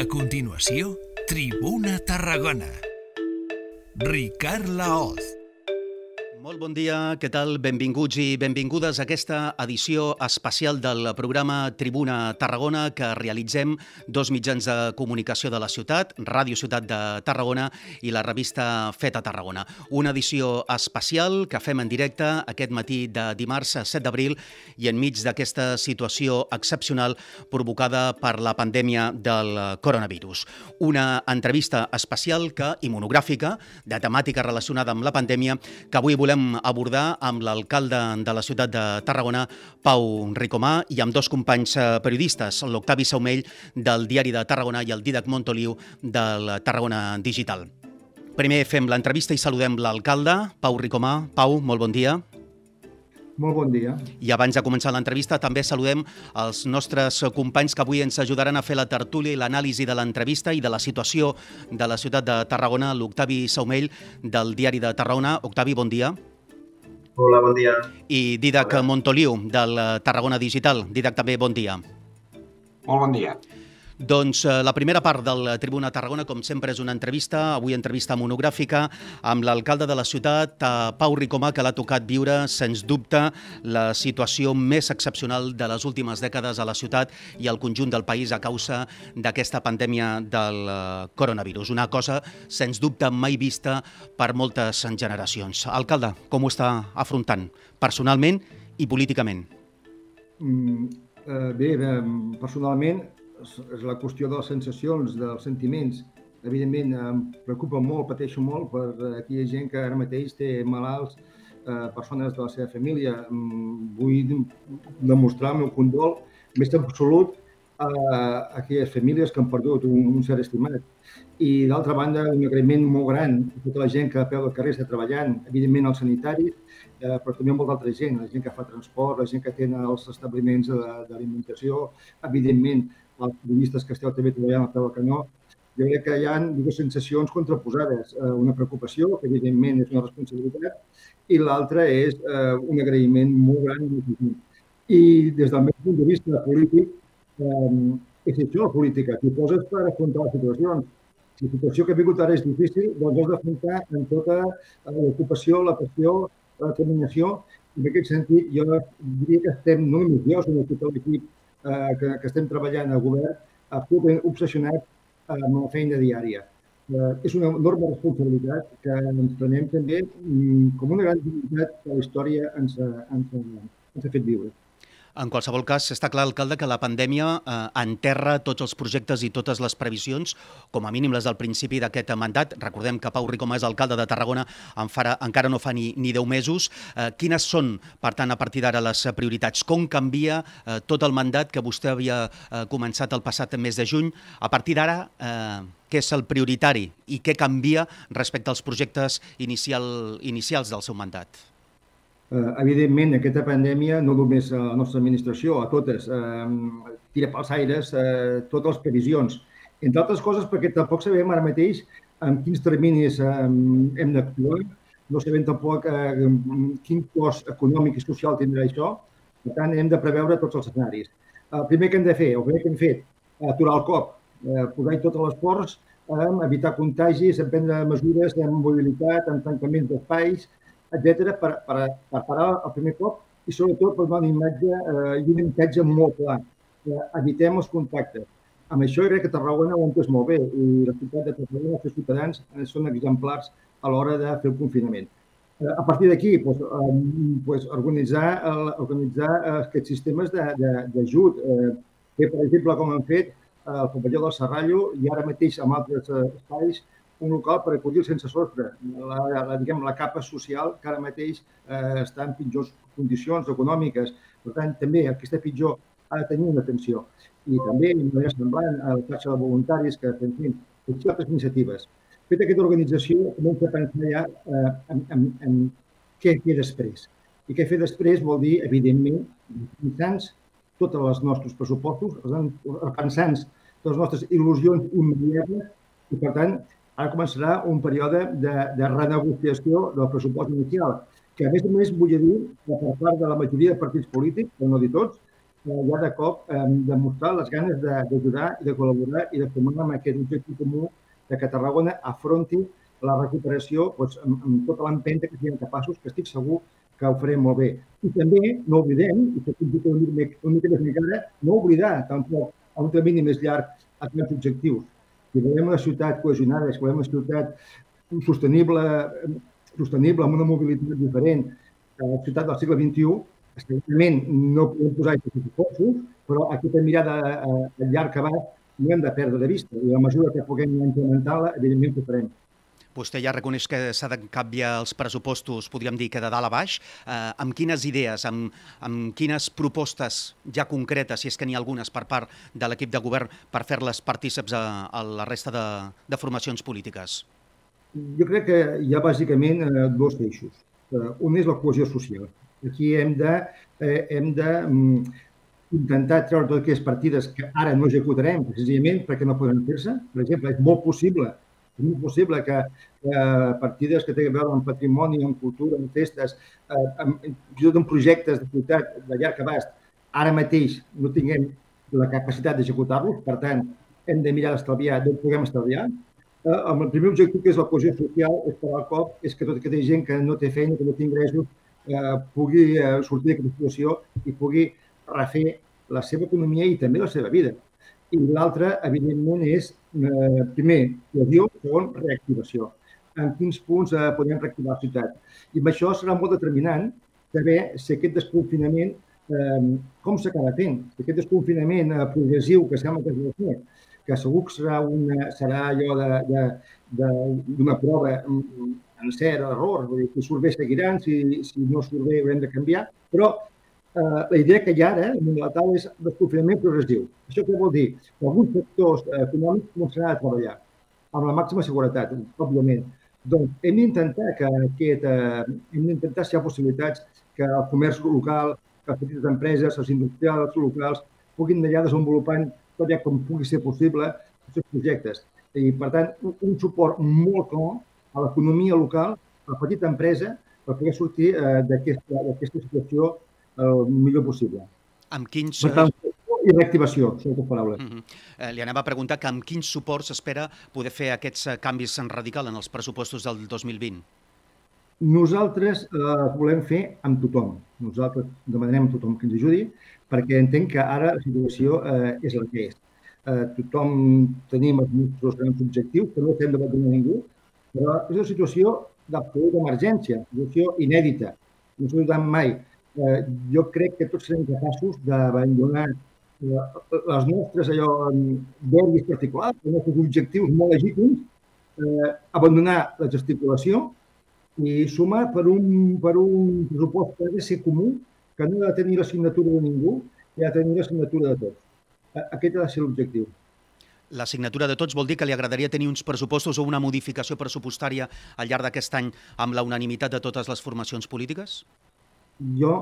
A continuació, Tribuna Tarragona. Ricard Laoz. Molt bon dia, què tal? Benvinguts i benvingudes a aquesta edició especial del programa Tribuna Tarragona que realitzem dos mitjans de comunicació de la ciutat, Ràdio Ciutat de Tarragona i la revista Feta Tarragona. Una edició especial que fem en directe aquest matí de dimarts 7 d'abril i enmig d'aquesta situació excepcional provocada per la pandèmia del coronavirus. Una entrevista especial que, i monogràfica de temàtica relacionada amb la pandèmia que avui volem volem abordar amb l'alcalde de la ciutat de Tarragona, Pau Ricomà, i amb dos companys eh, periodistes, l'Octavi Saumell, del Diari de Tarragona, i el Didac Montoliu, del Tarragona Digital. Primer fem l'entrevista i saludem l'alcalde, Pau Ricomà. Pau, molt bon dia. Molt bon dia. I abans de començar l'entrevista també saludem els nostres companys que avui ens ajudaran a fer la tertúlia i l'anàlisi de l'entrevista i de la situació de la ciutat de Tarragona, l'Octavi Saumell, del Diari de Tarragona. Octavi, bon dia. Hola, bon dia. I Didac Hola. Montoliu, del Tarragona Digital. Didac, també bon dia. Molt bon dia. Doncs eh, la primera part del Tribuna Tarragona, com sempre, és una entrevista, avui entrevista monogràfica amb l'alcalde de la ciutat, eh, Pau Ricomà, que l'ha tocat viure, sens dubte, la situació més excepcional de les últimes dècades a la ciutat i al conjunt del país a causa d'aquesta pandèmia del eh, coronavirus. Una cosa, sens dubte, mai vista per moltes generacions. Alcalde, com ho està afrontant, personalment i políticament? Mm, eh, bé, personalment és la qüestió de les sensacions, dels sentiments. Evidentment, em preocupa molt, pateixo molt per aquella gent que ara mateix té malalts, eh, persones de la seva família. Mm, vull demostrar el meu condol més absolut a aquelles famílies que han perdut un, un ser estimat. I, d'altra banda, un agraïment molt gran a tota la gent que a peu del carrer està treballant, evidentment els sanitaris, eh, però també molta altra gent, la gent que fa transport, la gent que tenen els establiments d'alimentació, evidentment els periodistes que esteu també treballant al peu del canó, jo crec que hi ha dues sensacions contraposades. Eh, una preocupació, que evidentment és una responsabilitat, i l'altra és eh, un agraïment molt gran. I des del meu punt de vista polític, eh, és això la política, t'hi poses per afrontar les situacions. Si la situació que he vingut ara és difícil, doncs has d'afrontar en tota l'ocupació, la passió, la determinació. En aquest sentit, jo diria que estem, no només jo, sinó tot l'equip eh, que, que estem treballant a govern absolutament obsessionat amb la feina diària. Eh, és una enorme responsabilitat que ens prenem també mm, com una gran dignitat que la història ens, ens, ens ha fet viure. En qualsevol cas, està clar, alcalde, que la pandèmia eh, enterra tots els projectes i totes les previsions, com a mínim les del principi d'aquest mandat. Recordem que Pau Ricoma és alcalde de Tarragona, en farà, encara no fa ni, ni 10 mesos. Eh, quines són, per tant, a partir d'ara les prioritats? Com canvia eh, tot el mandat que vostè havia eh, començat el passat mes de juny? A partir d'ara, eh, què és el prioritari i què canvia respecte als projectes inicial, inicials del seu mandat? Eh, evidentment, aquesta pandèmia, no només a la nostra administració, a totes, eh, tira pels aires eh, totes les previsions. Entre altres coses, perquè tampoc sabem ara mateix en quins terminis eh, hem d'actuar, no sabem tampoc eh, quin cost econòmic i social tindrà això, per tant, hem de preveure tots els escenaris. El primer que hem de fer, el primer que hem fet, aturar el cop, eh, posar-hi tots els ports, eh, evitar contagis, prendre mesures de mobilitat, en tancaments d'espais, etc per, per, per parar el primer cop i sobretot per donar una imatge eh, i un missatge molt clar. Eh, evitem els contactes. Amb això crec que Tarragona ho entès molt bé i la ciutat de Tarragona, els ciutadans, eh, són exemplars a l'hora de fer el confinament. Eh, a partir d'aquí, pues, eh, pues, organitzar, el, organitzar aquests sistemes d'ajut. Eh, fer, per exemple, com han fet eh, el pavelló del Serrallo i ara mateix amb altres eh, espais, un local per acollir sense sostre. La, la, diguem, la capa social que ara mateix eh, està en pitjors condicions econòmiques. Per tant, també el que està pitjor ha de tenir una atenció. I també, de manera semblant, a la xarxa de voluntaris que estem fent, potser altres iniciatives. Feta aquesta organització, comença a pensar ja eh, en, en, en què fer després. I què fer després vol dir, evidentment, mitjans tots els nostres pressupostos, repensant les nostres il·lusions immediates i, per tant, ara començarà un període de, de renegociació del pressupost inicial, que a més a més vull dir que per part de la majoria de partits polítics, per no dir tots, eh, ja de cop eh, demostrar les ganes d'ajudar i de col·laborar i de formar amb aquest objectiu comú de que Tarragona afronti la recuperació doncs, amb, amb tota l'empenta que siguem capaços, que estic segur que ho farem molt bé. I també no oblidem, i que fins i tot una mica, més encara, no oblidar tampoc a un termini més llarg aquests objectius. Si volem una ciutat cohesionada, si volem una ciutat sostenible, sostenible amb una mobilitat diferent, a la ciutat del segle XXI, evidentment no podem posar aquests esforços, però aquesta mirada a, a llarg abast no hem de perdre de vista. I la mesura que puguem implementar-la, evidentment ho farem. Vostè ja reconeix que s'ha de canviar els pressupostos, podríem dir que de dalt a baix. Eh, amb quines idees, amb, amb quines propostes ja concretes, si és que n'hi ha algunes per part de l'equip de govern, per fer-les partíceps a, a la resta de, de formacions polítiques? Jo crec que hi ha bàsicament eh, dos eixos. Eh, un és la cohesió social. Aquí hem de, eh, hem de mm, intentar treure totes aquelles partides que ara no executarem, precisament perquè no poden fer-se. Per exemple, és molt possible és possible que eh, partides que tenen a veure amb patrimoni, amb cultura, amb festes, eh, amb, fins i tot amb projectes de ciutat de llarg abast, ara mateix no tinguem la capacitat d'executar-los, per tant, hem de mirar d'estalviar d'on puguem estalviar. Eh, el primer objectiu, que és la cohesió social, és per al cop, és que tota aquesta gent que no té feina, que no té ingressos, eh, pugui eh, sortir d'aquesta situació i pugui refer la seva economia i també la seva vida. I l'altre, evidentment, és, eh, primer, cohesió, segon, reactivació. En quins punts eh, podem reactivar la ciutat. I amb això serà molt determinant saber si aquest desconfinament, eh, com s'acaba fent. Si aquest desconfinament eh, progressiu que sembla que es va fer, que segur que serà, una, serà allò d'una prova en cert error, vull dir, si surt bé seguiran, si, si no surt bé haurem de canviar, però eh, la idea que hi ha ara, eh, la taula, és desconfinament progressiu. Això què vol dir? Que alguns sectors eh, econòmics començaran a treballar amb la màxima seguretat, òbviament. Doncs hem d'intentar que aquest, eh, hem d'intentar si hi ha possibilitats que el comerç local, que les petites empreses, els industrials locals puguin anar desenvolupant tot ja com pugui ser possible els seus projectes. I, per tant, un suport molt clar a l'economia local, a la petita empresa, per poder sortir eh, d'aquesta situació el millor possible. Amb quins... Per tant, i reactivació, són les paraules. Uh -huh. eh, li anava a preguntar que amb quins suports s'espera poder fer aquests eh, canvis en radical en els pressupostos del 2020? Nosaltres eh, volem fer amb tothom. Nosaltres demanem a tothom que ens ajudi perquè entenc que ara la situació eh, és la que és. Eh, tothom tenim els nostres grans objectius, que no estem d'abandonar ningú, però és una situació d'absoluta emergència, una situació inèdita. No s'ha mai eh, jo crec que tots serem capaços d'abandonar eh, les nostres allò dèries particulars, els nostres objectius molt legítims, eh, abandonar la gesticulació i sumar per un, per un pressupost que ha de ser comú, que no ha de tenir la signatura de ningú, i ha de tenir la signatura de tots. Eh, aquest ha de ser l'objectiu. La signatura de tots vol dir que li agradaria tenir uns pressupostos o una modificació pressupostària al llarg d'aquest any amb la unanimitat de totes les formacions polítiques? Jo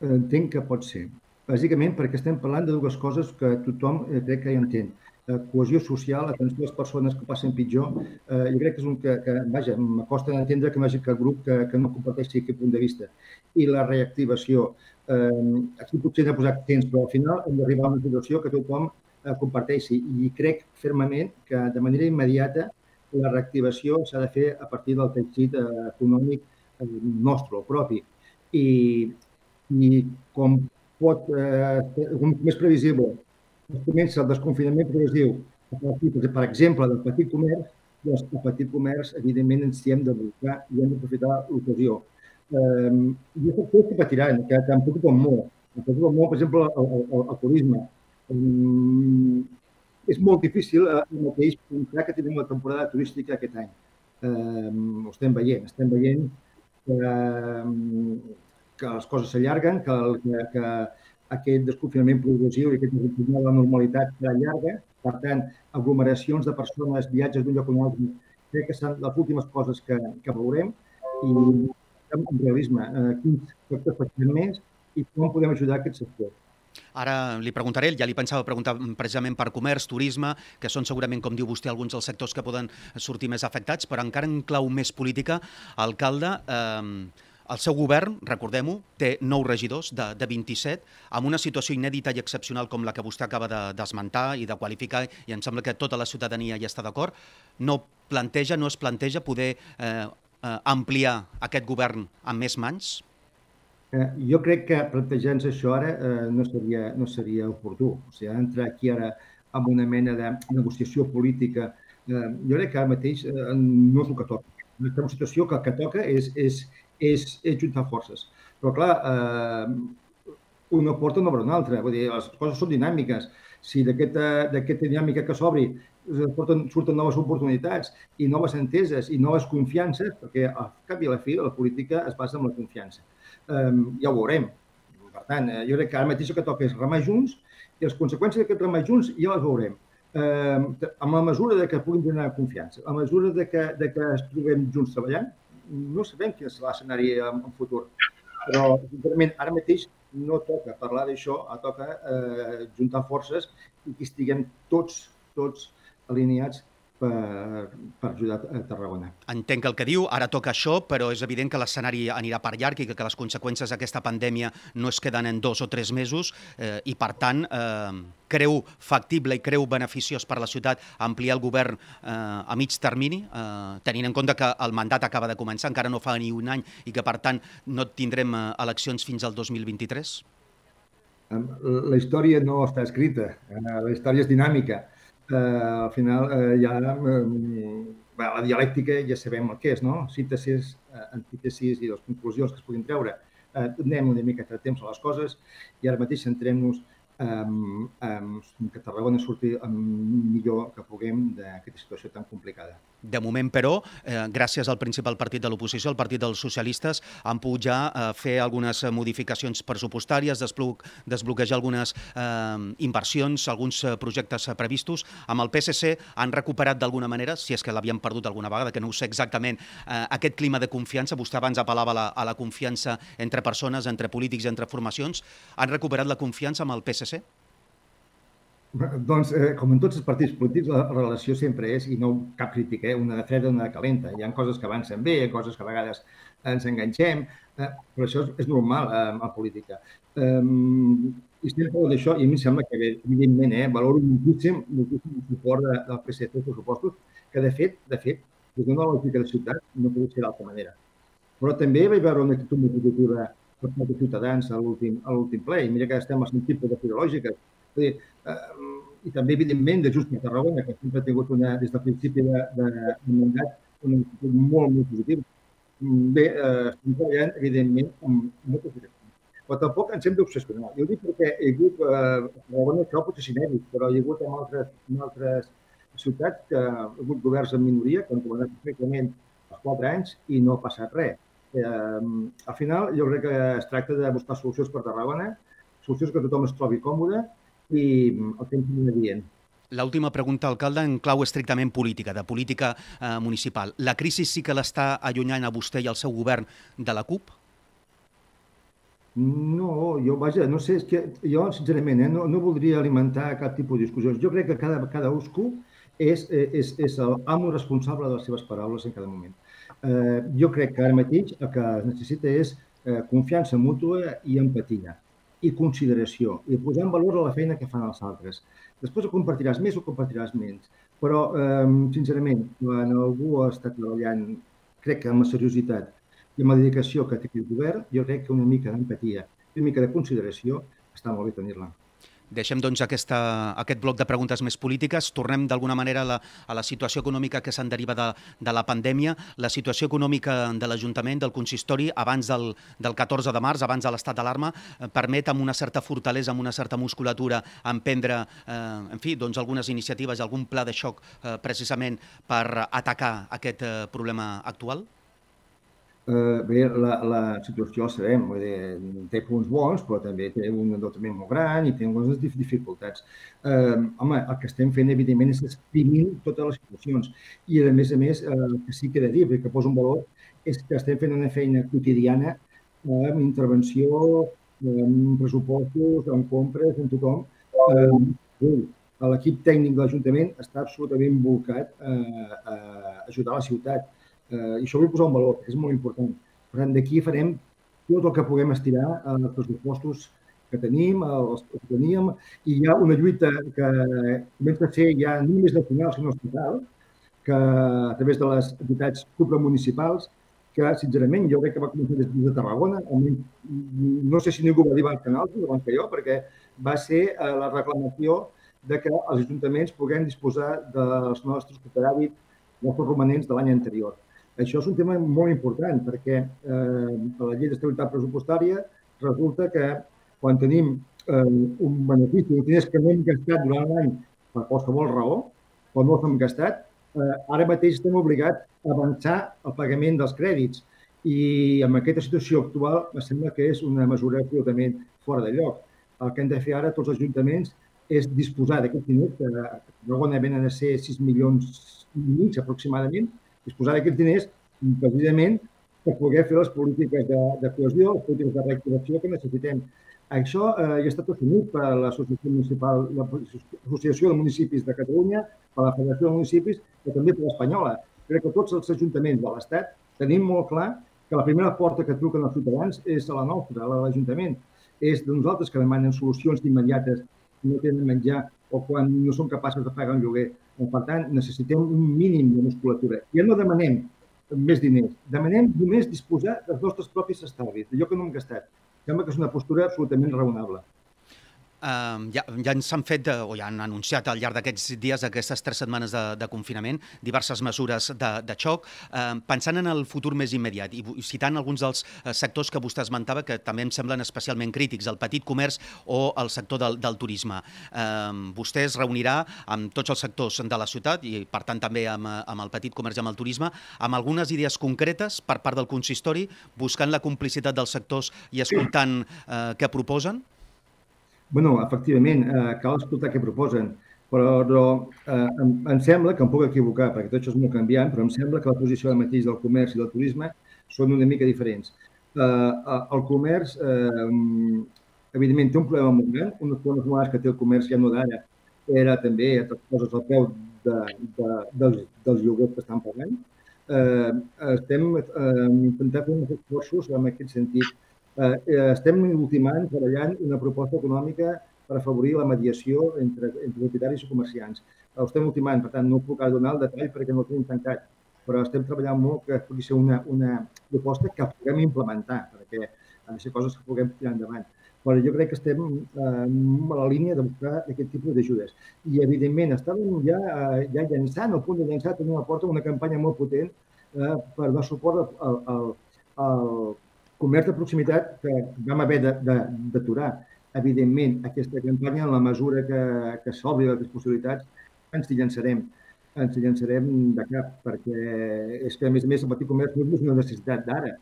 entenc que pot ser. Bàsicament perquè estem parlant de dues coses que tothom eh, crec que hi entén. Eh, cohesió social, atenció a les persones que passen pitjor. Eh, jo crec que és un que, que vaja, m'acosta d'entendre que no hi hagi cap grup que, que no comparteixi aquest punt de vista. I la reactivació. Eh, aquí potser hem de posar temps, però al final hem d'arribar a una situació que tothom eh, comparteixi. I crec fermament que de manera immediata la reactivació s'ha de fer a partir del teixit eh, econòmic eh, nostre, propi i, i com pot, eh, com més previsible, es comença el desconfinament progressiu per exemple, del petit comerç, doncs el petit comerç, evidentment, ens hi hem de buscar i hem d'aprofitar l'ocasió. Eh, hi ha sectors que patiran, que, em preocupen molt. Em preocupen molt, per exemple, el, el, el turisme. Eh, és molt difícil eh, el mateix pensar que tenim la temporada turística aquest any. Eh, ho estem veient. Estem veient que, que les coses s'allarguen, que, que, que aquest desconfinament progressiu i aquest retorn a la normalitat serà llarga. Per tant, aglomeracions de persones, viatges d'un lloc a un altre, crec que són les últimes coses que, que veurem i amb realisme, eh, quins sectors facin més i com podem ajudar aquest sector. Ara li preguntaré, ja li pensava preguntar precisament per comerç, turisme, que són segurament, com diu vostè, alguns dels sectors que poden sortir més afectats, però encara en clau més política, alcalde, eh, El seu govern, recordem-ho, té nou regidors de, de 27, amb una situació inèdita i excepcional com la que vostè acaba d'esmentar de, i de qualificar, i em sembla que tota la ciutadania hi està d'acord, no planteja, no es planteja poder eh, eh, ampliar aquest govern amb més mans? Eh, jo crec que plantejant això ara eh, no, seria, no seria oportú. O sigui, entrar aquí ara amb una mena de negociació política, eh, jo crec que ara mateix eh, no és el que toca. En una situació que el que toca és, és, és, és juntar forces. Però, clar, eh, una porta no obre una altra. Vull dir, les coses són dinàmiques. Si d'aquesta dinàmica que s'obri surten, surten noves oportunitats i noves enteses i noves confiances, perquè al cap i a la fi la política es basa en la confiança. Eh, ja ho veurem. Per tant, eh, jo crec que ara mateix el que toca és remar junts i les conseqüències d'aquest remar junts ja les veurem. Eh, amb la mesura de que puguin donar confiança, a mesura de que, de que es trobem junts treballant, no sabem quin serà l'escenari en, en futur. Però, sincerament, ara mateix no toca parlar d'això, toca eh, juntar forces i que estiguem tots, tots alineats per, per ajudar a Tarragona. Entenc el que diu, ara toca això, però és evident que l'escenari anirà per llarg i que, que les conseqüències d'aquesta pandèmia no es queden en dos o tres mesos eh, i, per tant, eh, creu factible i creu beneficiós per a la ciutat ampliar el govern eh, a mig termini, eh, tenint en compte que el mandat acaba de començar, encara no fa ni un any i que, per tant, no tindrem eh, eleccions fins al 2023? La història no està escrita, eh, la història és dinàmica eh, al final eh, ja eh, la dialèctica ja sabem el que és, no? Síntesis, eh, antítesis i les conclusions que es puguin treure. Eh, donem una mica de temps a les coses i ara mateix centrem-nos um, um, que Tarragona surti el millor que puguem d'aquesta situació tan complicada. De moment, però, eh, gràcies al principal partit de l'oposició, el Partit dels Socialistes, han pogut ja eh, fer algunes modificacions pressupostàries, desbloquejar algunes eh, inversions, alguns eh, projectes previstos. Amb el PSC han recuperat d'alguna manera, si és que l'havien perdut alguna vegada, que no ho sé exactament, eh, aquest clima de confiança. Vostè abans apel·lava la, a la confiança entre persones, entre polítics, entre formacions. Han recuperat la confiança amb el PSC PSC? Doncs, eh, com en tots els partits polítics, la relació sempre és, i no cap crítica, eh, una de freda, una de calenta. Hi ha coses que avancen bé, coses que a vegades ens enganxem, eh, però això és, normal eh, a política. Eh, I estem parlant d'això, i a mi em sembla que, evidentment, eh, valoro moltíssim, moltíssim el suport de, del PSC als pressupostos, que de fet, de fet, des d'una lògica de ciutat no pot ser d'altra manera. Però també vaig veure una actitud molt positiva per de ciutadans a l'últim ple. I mira que estem a sentit de filològiques. Dir, eh, I també, evidentment, de Just per Tarragona, que sempre ha tingut una, des del principi de, de, de mandat una actitud molt, molt positiva. Bé, eh, estem treballant, evidentment, amb moltes direccions. Però tampoc ens hem d'obsessionar. Jo dic perquè hi ha hagut, eh, a això potser sinèdit, però hi ha hagut en altres, en altres ciutats que ha hagut governs en minoria que han governat perfectament els quatre anys i no ha passat res Eh, al final, jo crec que es tracta de buscar solucions per Tarragona, solucions que tothom es trobi còmode i el temps anirà dient. L'última pregunta, alcalde, en clau estrictament política, de política eh, municipal. La crisi sí que l'està allunyant a vostè i al seu govern de la CUP? No, jo, vaja, no sé, és que jo, sincerament, eh, no, no voldria alimentar cap tipus de discussions. Jo crec que cada, cada usco és, eh, és, és l'amo responsable de les seves paraules en cada moment. Eh, jo crec que ara mateix el que es necessita és eh, confiança mútua i empatia i consideració i posar en valor la feina que fan els altres. Després ho compartiràs més o compartiràs menys, però, eh, sincerament, quan algú està treballant, crec que amb la seriositat i amb la dedicació que té aquest govern, jo crec que una mica d'empatia i una mica de consideració està molt bé tenir-la. Deixem doncs aquesta, aquest bloc de preguntes més polítiques. Tornem d'alguna manera a la, a la situació econòmica que se'n deriva de, de la pandèmia. La situació econòmica de l'Ajuntament, del consistori, abans del, del 14 de març, abans de l'estat d'alarma, eh, permet amb una certa fortalesa, amb una certa musculatura, emprendre eh, en fi, doncs, algunes iniciatives, algun pla de xoc eh, precisament per atacar aquest eh, problema actual? Eh, bé, la, la situació, sabem, vull dir, té punts bons, però també té un endeutament molt gran i té algunes dificultats. Eh, home, el que estem fent, evidentment, és exprimir totes les situacions. I, a més a més, eh, el que sí que he de dir, que poso un valor, és que estem fent una feina quotidiana amb intervenció, amb pressupostos, amb compres, amb tothom. Eh, L'equip tècnic de l'Ajuntament està absolutament volcat a, a ajudar la ciutat Eh, I això vull posar un valor, és molt important. Per tant, d'aquí farem tot el que puguem estirar els pressupostos que tenim, els que teníem, i hi ha una lluita que comença a ser ja no només nacional, sinó estatal, que a través de les entitats supramunicipals, que, sincerament, jo crec que va començar des de Tarragona. No sé si ningú va dir abans que nosaltres, abans que jo, perquè va ser eh, la reclamació de que els ajuntaments puguem disposar dels nostres superàvits, dels romanents de l'any anterior. Això és un tema molt important perquè eh, la llei d'estabilitat pressupostària resulta que quan tenim eh, un benefici, un diners que no hem gastat durant l'any per qualsevol raó, o no s'hem gastat, eh, ara mateix estem obligats a avançar el pagament dels crèdits. I amb aquesta situació actual em sembla que és una mesura absolutament fora de lloc. El que hem de fer ara tots els ajuntaments és disposar d'aquests diners, que Tarragona venen a ser 6 milions i mig aproximadament, disposar d'aquests diners precisament per poder fer les polítiques de, de cohesió, les polítiques de reactivació que necessitem. Això eh, ja ha estat assumit per l'Associació Municipal, l'Associació de Municipis de Catalunya, per la Federació de Municipis, però també per l'Espanyola. Crec que tots els ajuntaments de l'Estat tenim molt clar que la primera porta que truquen els ciutadans és a la nostra, a l'Ajuntament. És de nosaltres que demanen solucions immediates, no tenen menjar o quan no són capaços de pagar un lloguer. Per tant, necessitem un mínim de musculatura. Ja no demanem més diners, demanem només disposar dels nostres propis estalvis, d'allò que no hem gastat Sembla que és una postura absolutament raonable. Uh, ja, ja ens han fet, o ja han anunciat al llarg d'aquests dies, aquestes tres setmanes de, de confinament, diverses mesures de, de xoc. Uh, pensant en el futur més immediat i citant alguns dels uh, sectors que vostè esmentava, que també em semblen especialment crítics, el petit comerç o el sector del, del turisme. Uh, vostè es reunirà amb tots els sectors de la ciutat i, per tant, també amb, amb el petit comerç i amb el turisme, amb algunes idees concretes per part del consistori, buscant la complicitat dels sectors i escoltant uh, què proposen? Bueno, efectivament, eh, cal escoltar què proposen, però, però eh, em, em sembla, que em puc equivocar, perquè tot això és molt canviant, però em sembla que la posició mateix del comerç i del turisme són una mica diferents. Eh, eh el comerç, eh, evidentment, té un problema molt gran. Un dels problemes que té el comerç ja no d'ara era també altres coses al peu de, de, dels, dels lloguers que estan pagant. Eh, estem eh, intentant fer uns esforços en aquest sentit Eh, eh, estem ultimant, treballant una proposta econòmica per afavorir la mediació entre, entre propietaris i comerciants. Ho estem ultimant, per tant, no puc donar el detall perquè no ho tenim tancat, però estem treballant molt que pugui ser una, una proposta que puguem implementar, perquè han de ser coses que puguem tirar endavant. Però jo crec que estem eh, a la línia de buscar aquest tipus d'ajudes. I, evidentment, estàvem ja, eh, ja llançant, al punt de llançar, tenim a porta una campanya molt potent eh, per donar suport al, al, al comerç de proximitat que vam haver d'aturar. Evidentment, aquesta campanya, en la mesura que, que s'obri les possibilitats, ens hi llançarem. Ens hi llançarem de cap, perquè és que, a més a més, el petit comerç no és una necessitat d'ara.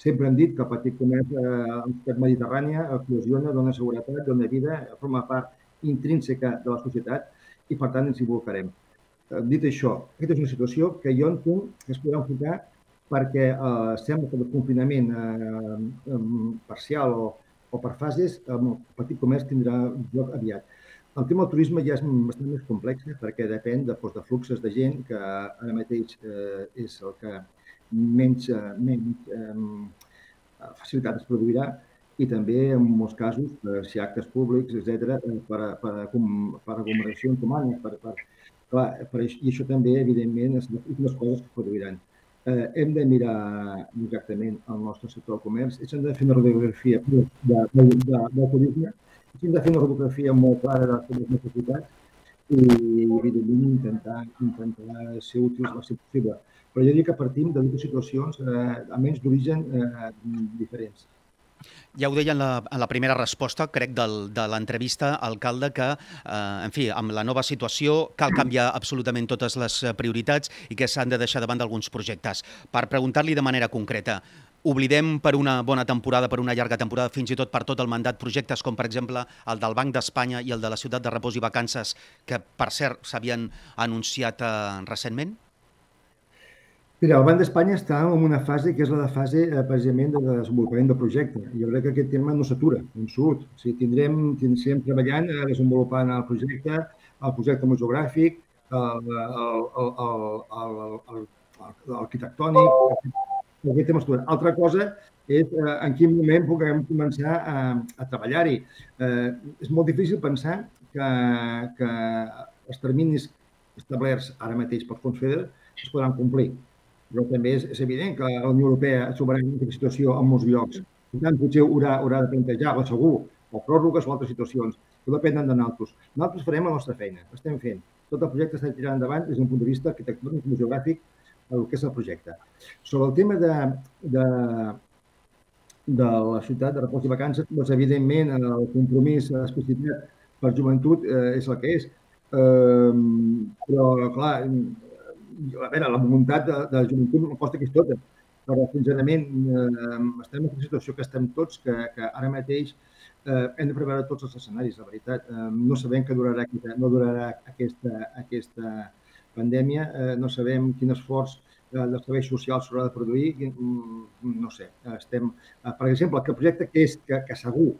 Sempre hem dit que el petit comerç eh, a mediterrània eclosiona, dona seguretat, dona vida, forma part intrínseca de la societat i, per tant, ens hi volcarem. Eh, dit això, aquesta és una situació que jo entenc que es podrà enfocar perquè eh, sembla que el confinament eh, parcial o, o per fases, el petit comerç tindrà lloc aviat. El tema del turisme ja és bastant més complex perquè depèn de, doncs, de fluxes de gent que ara mateix eh, és el que menys, eh, menys eh, facilitat es produirà i també en molts casos, per si actes públics, etc per, per, per aglomeracions humanes, per, per, clar, per, i això també, evidentment, és les coses que produiran eh, hem de mirar exactament el nostre sector del comerç i s'han de fer una radiografia de, de, de, de, turisme, s'han de fer una radiografia molt clara de les necessitats i, evidentment, intentar, intentar ser útils el ser possible. Però jo diria que partim de dues situacions, eh, almenys d'origen eh, diferents. Ja ho deia en la, en la primera resposta, crec, del, de l'entrevista, alcalde, que, eh, en fi, amb la nova situació cal canviar absolutament totes les eh, prioritats i que s'han de deixar davant d'alguns projectes. Per preguntar-li de manera concreta, oblidem per una bona temporada, per una llarga temporada, fins i tot per tot el mandat, projectes com, per exemple, el del Banc d'Espanya i el de la Ciutat de Repòs i Vacances, que, per cert, s'havien anunciat eh, recentment? Mira, el Banc d'Espanya està en una fase que és la de fase eh, precisament de desenvolupament del projecte. Jo crec que aquest tema no s'atura, en absolut. O sigui, tindrem, tindrem treballant, eh, desenvolupant el projecte, el projecte museogràfic, l'arquitectònic, aquest tema estudiat. Altra cosa és eh, en quin moment puguem començar a, a treballar-hi. Eh, és molt difícil pensar que, que els terminis establerts ara mateix pels fons FEDER es podran complir. Però també és, és evident que la Unió Europea trobarà en aquesta situació en molts llocs. Per tant, potser haurà, haurà de plantejar, o segur, o pròrrogues o altres situacions, que depenen de nosaltres. Nosaltres farem la nostra feina, l'estem fent. Tot el projecte està tirant endavant des d'un punt de vista arquitectònic, museogràfic, el que és el projecte. Sobre el tema de, de, de la ciutat de repòs i vacances, doncs, evidentment, el compromís especificat per joventut eh, és el que és. Eh, però, clar, a veure, la voluntat de, de la joventut no costa que és tota, però, sincerament, eh, estem en una situació que estem tots, que, que ara mateix eh, hem de preveure tots els escenaris, la veritat. Eh, no sabem que durarà, no durarà aquesta, aquesta pandèmia, eh, no sabem quin esforç eh, dels serveis socials s'haurà de produir, mm, no sé, estem... Eh, per exemple, que el projecte que és que, que segur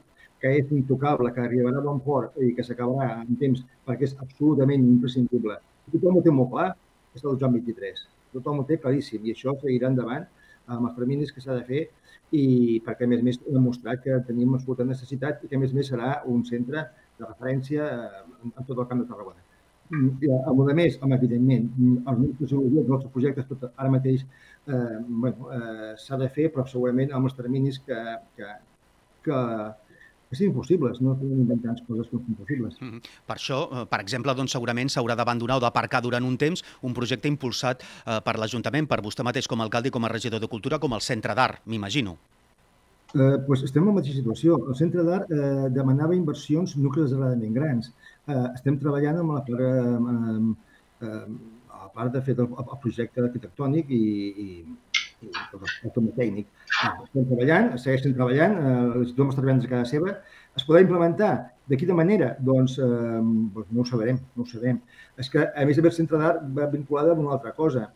que és intocable, que arribarà a bon port i que s'acabarà en temps perquè és absolutament imprescindible. Tothom ho té molt clar, és el Joan 23. Tothom ho té claríssim i això seguirà endavant amb els terminis que s'ha de fer i perquè, a més a més, hem demostrat que tenim absoluta necessitat i que, a més a més, serà un centre de referència en, en tot el camp de Tarragona. Mm, a més, home, evidentment, mm, els nostres il·lusions, els nostres projectes, tot ara mateix eh, bueno, eh, s'ha de fer, però segurament amb els terminis que, que, que, que siguin possibles, no podem inventar coses que no són possibles. Mm -hmm. Per això, eh, per exemple, doncs, segurament s'haurà d'abandonar o d'aparcar durant un temps un projecte impulsat eh, per l'Ajuntament, per vostè mateix com a alcalde i com a regidor de Cultura, com el Centre d'Art, m'imagino. Eh, pues estem en la mateixa situació. El Centre d'Art eh, demanava inversions no exageradament grans. Eh, estem treballant amb la part, eh, eh, a part de fer el, el projecte arquitectònic i, i, el tema tècnic. Eh, estem treballant, segueixen treballant, eh, l'Institut està treballant de cada seva. Es podrà implementar de quina manera? Doncs, eh, doncs no ho sabrem, no ho sabem. És que, a més a el Centre d'Art va vinculada amb una altra cosa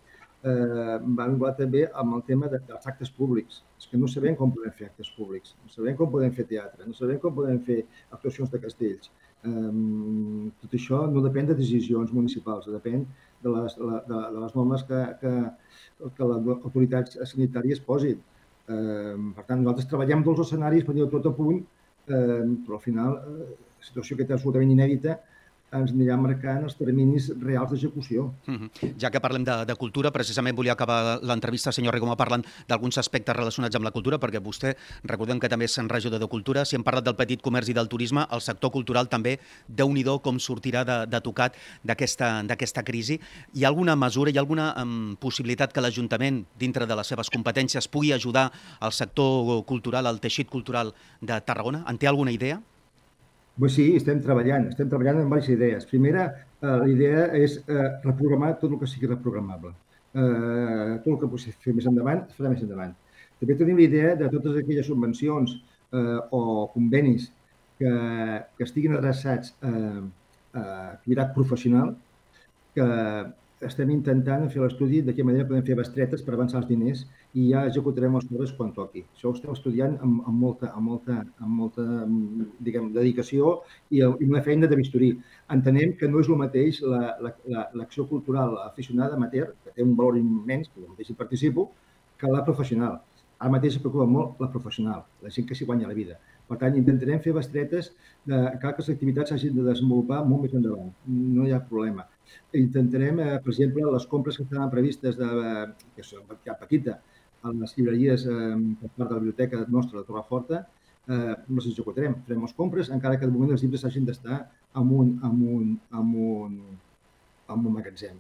eh, va vincular també amb el tema de, dels actes públics. És que no sabem com podem fer actes públics, no sabem com podem fer teatre, no sabem com podem fer actuacions de castells. Eh, tot això no depèn de decisions municipals, depèn de les, de, de les normes que, que, que les autoritats sanitàries posin. Eh, per tant, nosaltres treballem tots els escenaris per dir tot a punt, eh, però al final, eh, situació que és absolutament inèdita, ens anirà marcant els terminis reals d'execució. Mm -hmm. Ja que parlem de, de cultura, precisament volia acabar l'entrevista, senyor Rigoma, parlant d'alguns aspectes relacionats amb la cultura, perquè vostè, recordem que també és regidor de Cultura, si hem parlat del petit comerç i del turisme, el sector cultural també, déu nhi com sortirà de, de tocat d'aquesta crisi. Hi ha alguna mesura, hi ha alguna um, possibilitat que l'Ajuntament, dintre de les seves competències, pugui ajudar al sector cultural, al teixit cultural de Tarragona? En té alguna idea? Pues sí, estem treballant, estem treballant en diverses idees. Primera, eh, la idea és eh, reprogramar tot el que sigui reprogramable. Eh, tot el que pugui fer més endavant, es farà més endavant. També tenim l'idea de totes aquelles subvencions eh, o convenis que, que estiguin adreçats a, a activitat professional, que estem intentant fer l'estudi de quina manera podem fer bestretes per avançar els diners i ja executarem els coses quan toqui. Això ho estem estudiant amb, amb, molta, amb, molta, amb molta diguem, dedicació i, i una feina de bisturí. Entenem que no és el mateix l'acció la, la, cultural aficionada amateur, que té un valor immens, que jo mateix hi participo, que la professional. Ara mateix es preocupa molt la professional, la gent que s'hi guanya la vida. Per tant, intentarem fer bestretes de que les activitats s'hagin de desenvolupar molt més endavant. No hi ha problema intentarem, eh, per exemple, les compres que estaven previstes, de, que són petita, a les llibreries eh, per part de la biblioteca nostra de Torreforta, eh, les executarem. Farem les compres, encara que de moment els llibres hagin d'estar en un, en un, en un, en un magatzem.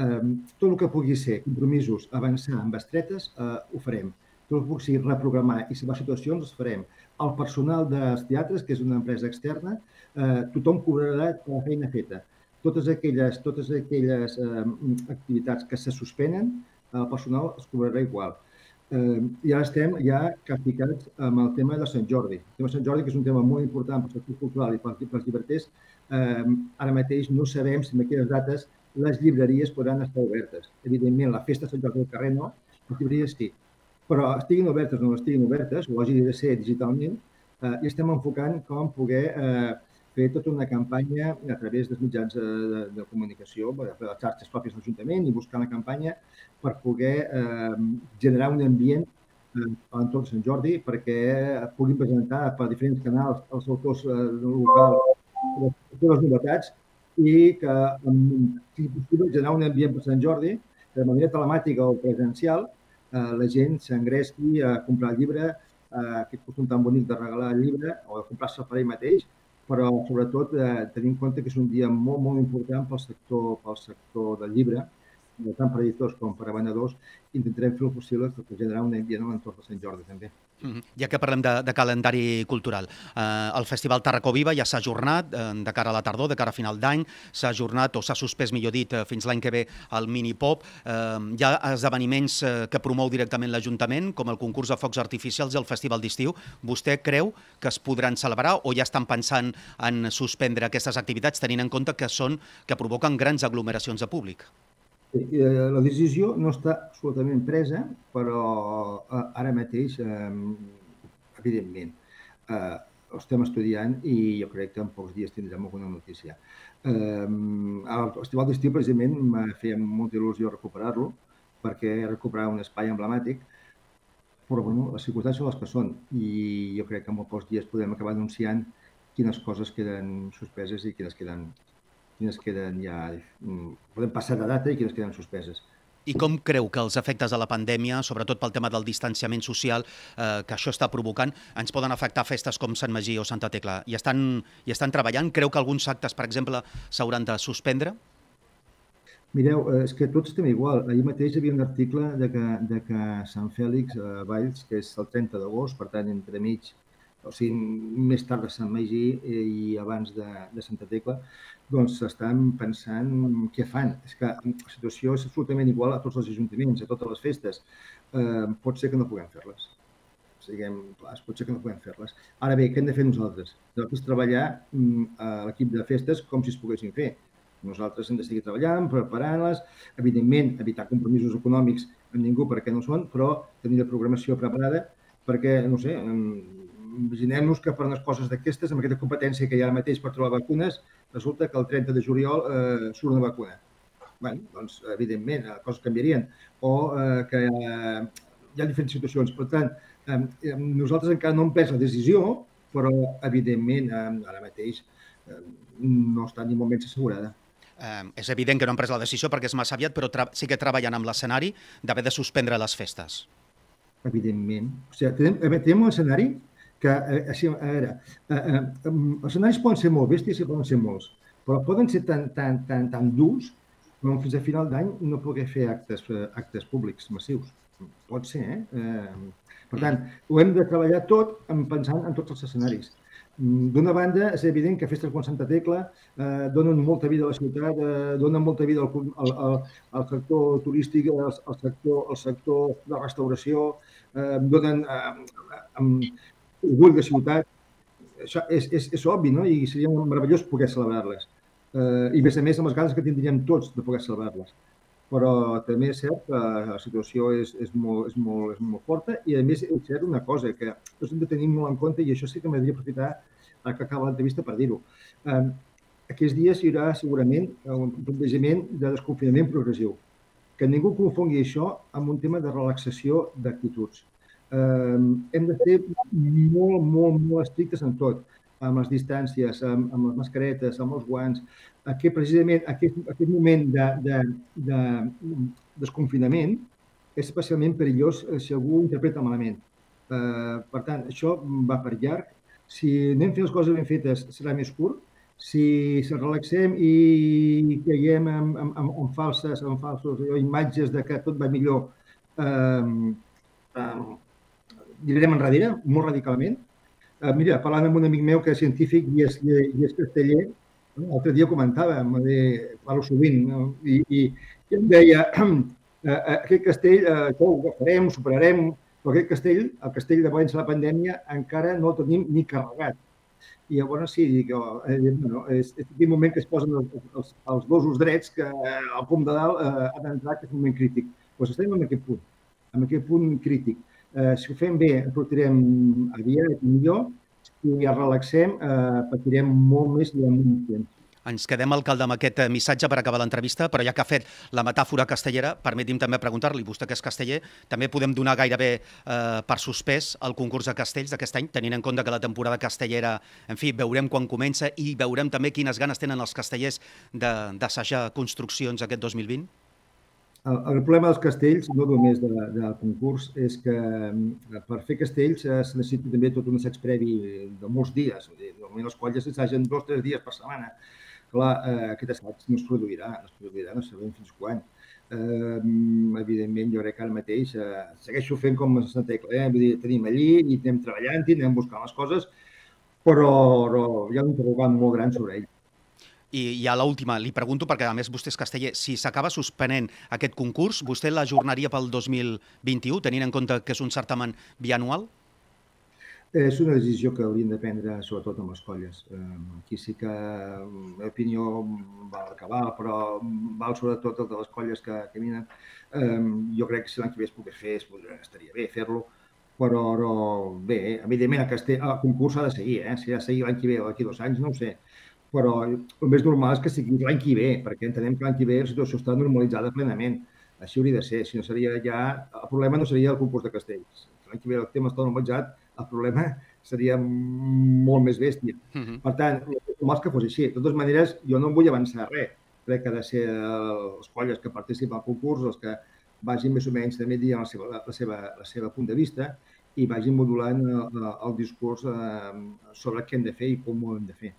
Eh, tot el que pugui ser compromisos, avançar amb estretes, eh, ho farem. Tot el que pugui ser reprogramar i salvar situacions, els farem. El personal dels teatres, que és una empresa externa, eh, tothom cobrarà la feina feta totes aquelles, totes aquelles eh, activitats que se suspenen, el personal es cobrarà igual. Eh, ara estem ja capficats amb el tema de Sant Jordi. El tema de Sant Jordi, que és un tema molt important per sector cultural i pels llibreters, eh, ara mateix no sabem si en aquelles dates les llibreries podran estar obertes. Evidentment, la festa de Sant Jordi del carrer no, les llibreries sí. Però estiguin obertes o no estiguin obertes, o hagi de ser digitalment, eh, i estem enfocant com poder eh, fer tota una campanya a través dels mitjans de, de, de comunicació, de les xarxes pròpies de l'Ajuntament i buscar una campanya per poder eh, generar un ambient eh, a l'entorn de Sant Jordi perquè puguin presentar per diferents canals els autors eh, locals les novetats i que, si possible, generar un ambient per Sant Jordi de manera telemàtica o presencial eh, la gent s'engresqui a comprar el llibre, eh, aquest costum tan bonic de regalar el llibre o de comprar-se per ell mateix, però sobretot eh, tenir en compte que és un dia molt, molt important pel sector, pel sector del llibre, tant per editors com per venedors, intentarem fer el possible per generar un ambient a l'entorn de Sant Jordi també. -hmm. Ja que parlem de, de calendari cultural, eh, el Festival Tarracó Viva ja s'ha ajornat eh, de cara a la tardor, de cara a final d'any, s'ha ajornat o s'ha suspès, millor dit, eh, fins l'any que ve el mini-pop. Eh, hi ha esdeveniments eh, que promou directament l'Ajuntament, com el concurs de focs artificials i el Festival d'Estiu. Vostè creu que es podran celebrar o ja estan pensant en suspendre aquestes activitats, tenint en compte que són que provoquen grans aglomeracions de públic? Eh, la decisió no està absolutament presa, però eh, ara mateix, evidentment, eh, ho estem estudiant i jo crec que en pocs dies tindrem alguna notícia. El Festival d'Estiu, precisament, m'ha fet molta il·lusió recuperar-lo, perquè recuperar un espai emblemàtic, però bueno, les circumstàncies són les que són i jo crec que en pocs dies podem acabar anunciant quines coses queden suspeses i quines queden, quines queden ja... Mm, podem passar de data i quines queden suspeses. I com creu que els efectes de la pandèmia, sobretot pel tema del distanciament social eh, que això està provocant, ens poden afectar festes com Sant Magí o Santa Tecla? I estan, i estan treballant? Creu que alguns actes, per exemple, s'hauran de suspendre? Mireu, eh, és que tots estem igual. Ahir mateix hi havia un article de que, de que Sant Fèlix, a eh, Valls, que és el 30 d'agost, per tant, entremig o sigui, més tard de Sant Magí i abans de, de Santa Tecla, doncs estan pensant què fan. És que la situació és absolutament igual a tots els ajuntaments, a totes les festes. Eh, pot ser que no puguem fer-les. Siguem clars, pot ser que no puguem fer-les. Ara bé, què hem de fer nosaltres? Nosaltres treballar mm, a l'equip de festes com si es poguessin fer. Nosaltres hem de seguir treballant, preparant-les, evidentment evitar compromisos econòmics amb ningú perquè no són, però tenir la programació preparada perquè, no sé, imaginem-nos que per unes coses d'aquestes, amb aquesta competència que hi ha ara mateix per trobar vacunes, resulta que el 30 de juliol eh, surt una vacuna. Bé, doncs, evidentment, eh, coses canviarien. O eh, que eh, hi ha diferents situacions. Per tant, eh, nosaltres encara no hem pres la decisió, però, evidentment, eh, ara mateix eh, no està ni molt menys assegurada. Eh, és evident que no han pres la decisió perquè és massa aviat, però sí que treballen amb l'escenari d'haver de suspendre les festes. Evidentment. O sigui, tenim, tenim un escenari que, eh, així, a veure, eh, eh, els escenaris poden ser molt bèsties i poden ser molts, però poden ser tan, tan, tan, tan durs com fins a final d'any no poder fer actes, eh, actes públics massius. Pot ser, eh? eh? Per tant, ho hem de treballar tot pensant en tots els escenaris. Mm, d'una banda, és evident que festes com Santa Tecla eh, donen molta vida a la ciutat, eh, donen molta vida al, al, al, al sector turístic, al, al, sector, al sector de restauració, eh, donen eh, orgull de ciutat, això és, és, és obvi, no? I seria meravellós poder celebrar-les. Eh, I, a més a més, amb les ganes que tindríem tots de poder celebrar-les. Però també és cert que la situació és, és, molt, és, molt, és molt forta i, a més, és cert una cosa, que tots hem de tenir molt en compte i això sí que m'agradaria aprofitar que acaba l'entrevista per dir-ho. Eh, aquests dies hi haurà segurament un plantejament de desconfinament progressiu. Que ningú confongui això amb un tema de relaxació d'actituds eh, hem de ser molt, molt, molt estrictes en tot, amb les distàncies, amb, amb les mascaretes, amb els guants, aquest, precisament aquest, aquest moment de, de, de desconfinament és especialment perillós eh, si algú ho interpreta malament. Eh, per tant, això va per llarg. Si anem fent les coses ben fetes, serà més curt. Si se relaxem i caiem en, en, en falses, en falsos imatges de que tot va millor, eh, eh, direm enrere, molt radicalment. Uh, mira, parlant amb un amic meu que és científic i és, i, és casteller, l'altre dia comentava, de, parlo sovint, no? I, i, i em deia, uh, aquest castell, uh, ho agafarem, ho superarem, però aquest castell, el castell de València de la pandèmia, encara no el tenim ni carregat. I llavors sí, dic, oh, eh, bueno, és, és aquell moment que es posen els, els, els dosos drets que eh, punt de dalt eh, ha d'entrar, que és un moment crític. Doncs pues estem en aquest punt, en aquest punt crític. Eh, si ho fem bé, en sortirem aviat millor. i ens relaxem, eh, patirem molt més durant un temps. Ens quedem, alcalde, amb aquest eh, missatge per acabar l'entrevista, però ja que ha fet la metàfora castellera, permeti'm també preguntar-li, vostè que és casteller, també podem donar gairebé eh, per suspès el concurs de castells d'aquest any, tenint en compte que la temporada castellera, en fi, veurem quan comença i veurem també quines ganes tenen els castellers d'assajar construccions aquest 2020? El, el problema dels castells, no només de, del concurs, és que mm, per fer castells eh, se necessita també tot un assaig previ de molts dies. Normalment els colles s'assagen dos o tres dies per setmana Clar, eh, aquest assaig no es produirà, no es produirà, no sabem fins quan. Eh, evidentment, jo crec que ara mateix eh, segueixo fent com a Santa Tecla, eh? Vull dir, tenim allí i anem treballant i anem buscant les coses, però, però hi ha un interrogant molt gran sobre ell. I ja l'última, li pregunto, perquè a més vostè és casteller, si s'acaba suspenent aquest concurs, vostè l'ajornaria pel 2021, tenint en compte que és un certamen bianual? És una decisió que haurien de prendre sobretot amb les colles. Aquí sí que la meva opinió val acabar, però val sobretot el de les colles que caminen. Jo crec que si l'any que ve es pogués fer, estaria bé fer-lo, però, però bé, evidentment el, castell, el concurs ha de seguir, eh? si ha de seguir l'any que ve o d'aquí dos anys, no ho sé. Però el més normal és que sigui l'any que ve, perquè entenem que l'any que ve la situació està normalitzada plenament. Així hauria de ser, si no seria ja... El problema no seria el concurs de castells. L'any que ve el tema està normalitzat, el problema seria molt més bèstia. Uh mhm. -huh. Per tant, normal que fos així. De totes maneres, jo no em vull avançar res. Crec que ha de ser els colles que participen al concurs els que vagin més o menys també dient la seva, la seva, la seva punt de vista i vagin modulant el, el discurs eh, sobre què hem de fer i com ho hem de fer.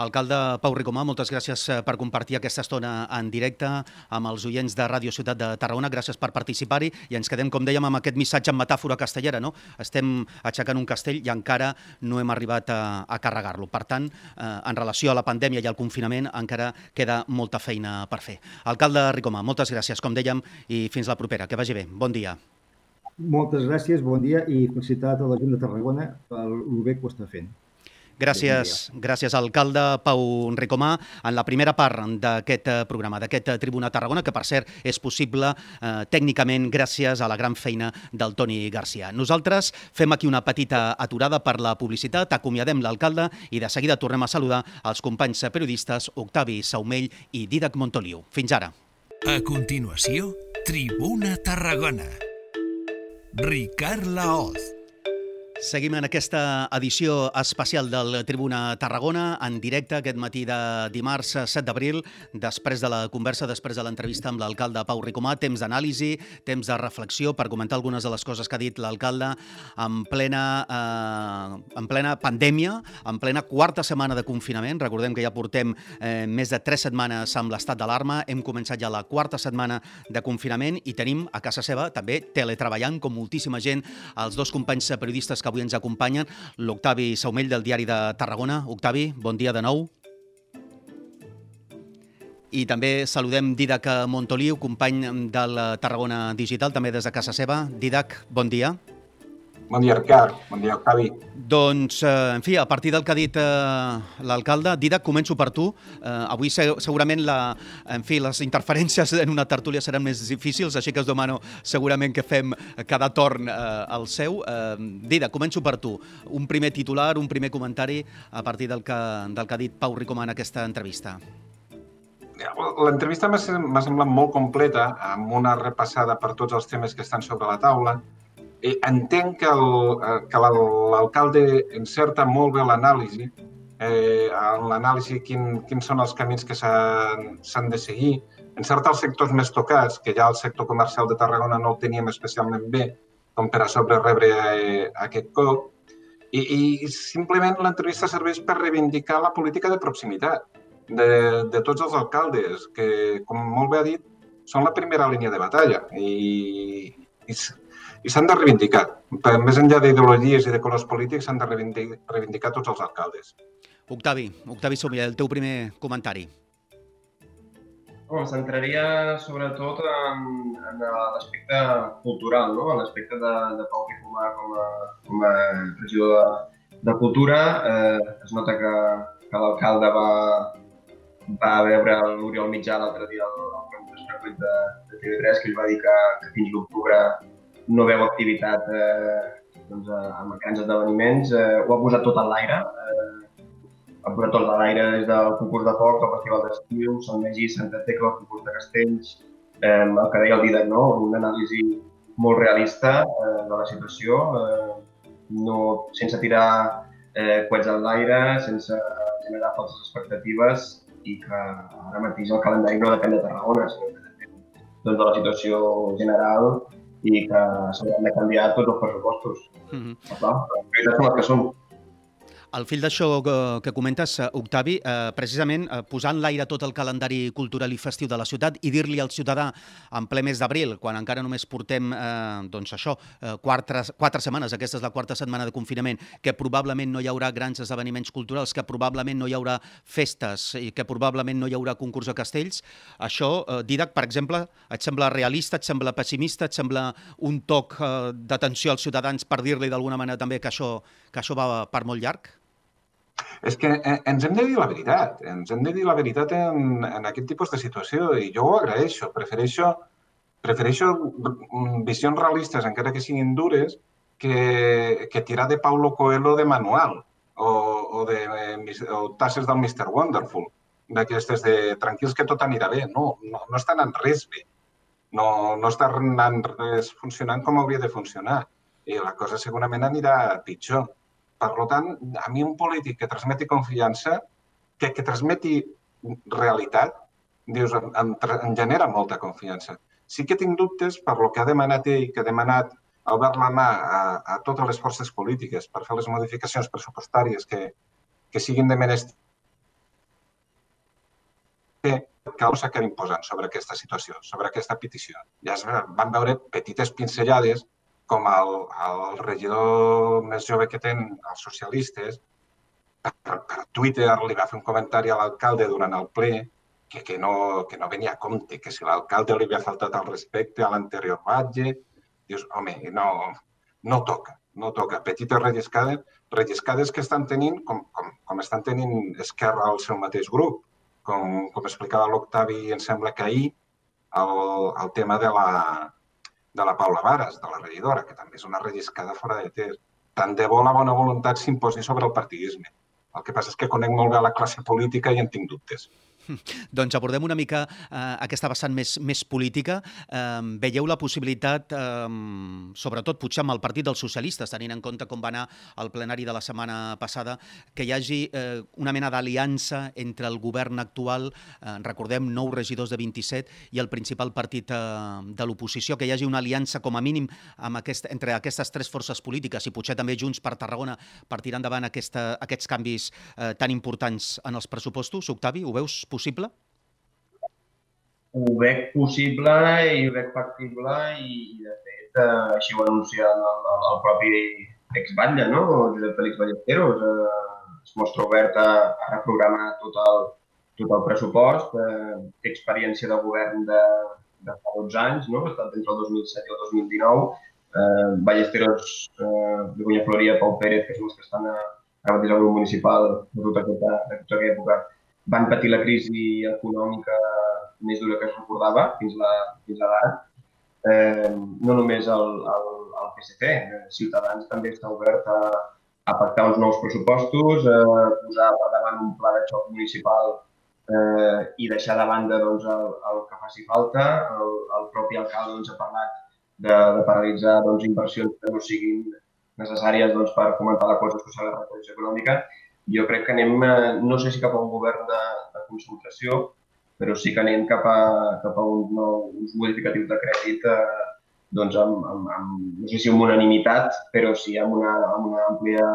Alcalde Pau Ricomà, moltes gràcies eh, per compartir aquesta estona en directe amb els oients de Ràdio Ciutat de Tarragona. Gràcies per participar-hi i ens quedem, com dèiem, amb aquest missatge en metàfora castellera. No? Estem aixecant un castell i encara no hem arribat a, a carregar-lo. Per tant, eh, en relació a la pandèmia i al confinament, encara queda molta feina per fer. Alcalde Ricomà, moltes gràcies, com dèiem, i fins la propera. Que vagi bé. Bon dia. Moltes gràcies, bon dia i felicitat a la gent de Tarragona pel bé que ho està fent. Gràcies, gràcies alcalde Pau Ricomà en la primera part d'aquest eh, programa, d'aquest eh, Tribuna Tarragona, que per cert és possible eh, tècnicament gràcies a la gran feina del Toni Garcia. Nosaltres fem aquí una petita aturada per la publicitat, acomiadem l'alcalde i de seguida tornem a saludar els companys periodistes Octavi Saumell i Didac Montoliu. Fins ara. A continuació, Tribuna Tarragona. Ricard Laoz. Seguim en aquesta edició especial del Tribuna Tarragona, en directe aquest matí de dimarts 7 d'abril, després de la conversa, després de l'entrevista amb l'alcalde Pau Ricomà, temps d'anàlisi, temps de reflexió per comentar algunes de les coses que ha dit l'alcalde en, plena, eh, en plena pandèmia, en plena quarta setmana de confinament. Recordem que ja portem eh, més de tres setmanes amb l'estat d'alarma, hem començat ja la quarta setmana de confinament i tenim a casa seva també teletreballant, com moltíssima gent, els dos companys periodistes que avui ens acompanyen, l'Octavi Saumell del Diari de Tarragona. Octavi, bon dia de nou. I també saludem Didac Montoliu, company del Tarragona Digital, també des de casa seva. Didac, bon dia. Bon dia, Ricard. Bon dia, Octavi. Doncs, eh, en fi, a partir del que ha dit eh, l'alcalde, Didac, començo per tu. Eh, avui segurament la, en fi, les interferències en una tertúlia seran més difícils, així que us demano segurament que fem cada torn eh, el seu. Eh, Didac, començo per tu. Un primer titular, un primer comentari a partir del que, del que ha dit Pau Ricomà en aquesta entrevista. L'entrevista m'ha semblat molt completa, amb una repassada per tots els temes que estan sobre la taula, eh, entenc que eh, l'alcalde encerta molt bé l'anàlisi, eh, en l'anàlisi quin, quins són els camins que s'han de seguir, encerta els sectors més tocats, que ja el sector comercial de Tarragona no el teníem especialment bé, com per a sobre rebre eh, aquest cop, i, i simplement l'entrevista serveix per reivindicar la política de proximitat de, de tots els alcaldes, que, com molt bé ha dit, són la primera línia de batalla. I, i i s'han de reivindicar. Més enllà d'ideologies i de colors polítics, s'han de reivindicar, reivindicar tots els alcaldes. Octavi, Octavi Somià, el teu primer comentari. Em centraria sobretot en, en l'aspecte cultural, no? en l'aspecte de, de Pau Ricomà com a, com a regidor de, de Cultura. Eh, es nota que, que l'alcalde va, va veure l'Oriol Mitjà l'altre dia al, al de, de TV3, que ell va dir que, que fins l'octubre no veu activitat eh, doncs, amb grans esdeveniments, eh, ho ha posat tot en l'aire, eh, ha posat tot a l'aire des del concurs de foc, el festival d'estiu, Sant Magí, Santa Tecla, el concurs de castells, eh, el que deia el Didac, no? una anàlisi molt realista eh, de la situació, eh, no, sense tirar eh, coets en l'aire, sense generar falses expectatives i que ara mateix el calendari no depèn de Tarragona, sinó que depèn doncs, de la situació general i que s'hauran de canviar tots els pressupostos. Mm -hmm. Clar, les prioritats són les que són. Al fil d'això que, que comentes, eh, Octavi, eh, precisament eh, posant l'aire tot el calendari cultural i festiu de la ciutat i dir-li al ciutadà en ple mes d'abril, quan encara només portem eh, doncs això, eh, quatre, quatre setmanes, aquesta és la quarta setmana de confinament, que probablement no hi haurà grans esdeveniments culturals, que probablement no hi haurà festes i que probablement no hi haurà concurs de castells, això, eh, Didac, per exemple, et sembla realista, et sembla pessimista, et sembla un toc eh, d'atenció als ciutadans per dir-li d'alguna manera també que això, que això va per molt llarg? És que eh, ens hem de dir la veritat, ens hem de dir la veritat en, en aquest tipus de situació i jo ho agraeixo, prefereixo, prefereixo visions realistes, encara que siguin dures, que, que tirar de Paulo Coelho de manual o, o de o tasses del Mr. Wonderful, d'aquestes de tranquils que tot anirà bé. No, no, no està anant res bé. No, no està anant res funcionant com hauria de funcionar. I la cosa segurament anirà pitjor. Per tant, a mi un polític que transmeti confiança, que, que transmeti realitat, dius, em, em, em genera molta confiança. Sí que tinc dubtes per lo que ha demanat ell, que ha demanat ha obert la mà a, a totes les forces polítiques per fer les modificacions pressupostàries que, que siguin de menester que cal s'acabi imposant sobre aquesta situació, sobre aquesta petició. Ja es van veure petites pinzellades com el, el regidor més jove que tenen, els socialistes, per, per Twitter li va fer un comentari a l'alcalde durant el ple que, que, no, que no venia a compte, que si l'alcalde li havia faltat el respecte a l'anterior batge, dius, home, no, no toca, no toca. Petites relliscades, relliscades que estan tenint, com, com, com estan tenint Esquerra al seu mateix grup, com, com explicava l'Octavi, em sembla que ahir, el, el tema de la, de la Paula Vares, de la regidora, que també és una relliscada fora de ter. Tant de bo la bona voluntat s'imposi sobre el partidisme. El que passa és que conec molt bé la classe política i en tinc dubtes. Doncs abordem una mica eh, aquesta vessant més, més política. Eh, veieu la possibilitat, eh, sobretot potser amb el Partit dels Socialistes, tenint en compte com va anar el plenari de la setmana passada, que hi hagi eh, una mena d'aliança entre el govern actual, eh, recordem, nou regidors de 27, i el principal partit eh, de l'oposició, que hi hagi una aliança com a mínim amb aquest, entre aquestes tres forces polítiques i potser també Junts per Tarragona per tirar endavant aquesta, aquests canvis eh, tan importants en els pressupostos. Octavi, ho veus possible? Possible? Ho veig possible i ho veig factible i, de fet, eh, així ho ha anunciat el, el, el propi exbatlle, no? Josep Félix Ballesteros. Eh, es mostra obert a, a reprogramar tot el, tot el pressupost, eh, té experiència de govern de, de fa 12 anys, no? estat entre el 2007 i el 2019. Eh, Ballesteros, eh, Begoña Floria, Pau Pérez, que són els que estan a, ara mateix al grup municipal de tota tota aquesta època, van patir la crisi econòmica més dura que es recordava fins, la, fins a. Eh, no només el, el, el PSC, Ciutadans també està obert a, a pactar uns nous pressupostos, a posar per davant un pla de xoc municipal eh, i deixar de banda doncs, el, el que faci falta. El, el propi alcalde doncs, ha parlat de, de paralitzar doncs, inversions que no siguin necessàries doncs, per fomentar la cosa social i la econòmica jo crec que anem, eh, no sé si cap a un govern de, de concentració, però sí que anem cap a, cap a un, no, uns modificatius de crèdit eh, doncs amb, amb, amb, no sé si amb unanimitat, però sí amb una, amb una, àmplia,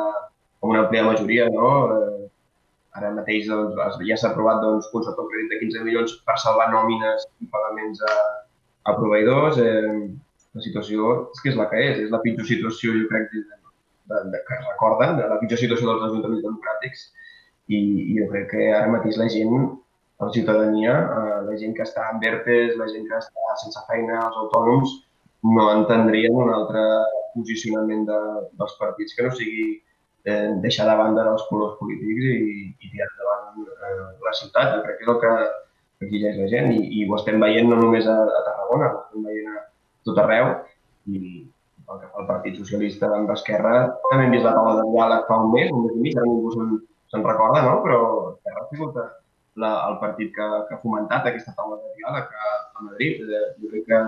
amb una àmplia majoria. No? Eh, ara mateix doncs, ja s'ha aprovat doncs, un sector crèdit de 15 milions per salvar nòmines i pagaments a, a proveïdors. Eh, la situació és que és la que és, és la pitjor situació, jo crec, des de de, de, que recorden de la pitjor situació dels ajuntaments democràtics i, i jo crec que ara mateix la gent, la ciutadania, eh, la gent que està en vertes, la gent que està sense feina, els autònoms, no entendrien un altre posicionament de, dels partits que no sigui eh, deixar de banda els colors polítics i, i tirar endavant eh, la ciutat. Jo crec que és el que exigeix la gent i, i ho estem veient no només a, a Tarragona, ho estem veient a tot arreu i el que fa el Partit Socialista amb Esquerra, també hem vist la taula de diàleg fa un mes, un mes i mig, ara ningú se'n recorda, no? però Esquerra ha sigut la, el partit que, que ha fomentat aquesta taula de diàleg a, a Madrid. Eh, jo crec que